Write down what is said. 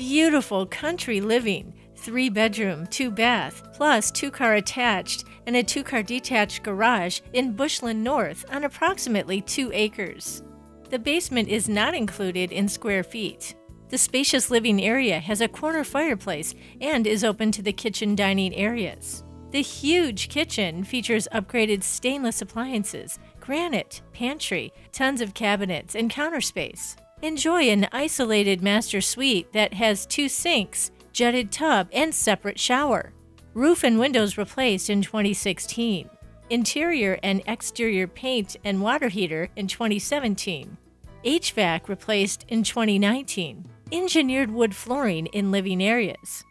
Beautiful country living, three bedroom, two bath, plus two car attached and a two car detached garage in Bushland North on approximately two acres. The basement is not included in square feet. The spacious living area has a corner fireplace and is open to the kitchen dining areas. The huge kitchen features upgraded stainless appliances, granite, pantry, tons of cabinets, and counter space. Enjoy an isolated master suite that has two sinks, jetted tub, and separate shower. Roof and windows replaced in 2016. Interior and exterior paint and water heater in 2017. HVAC replaced in 2019. Engineered wood flooring in living areas.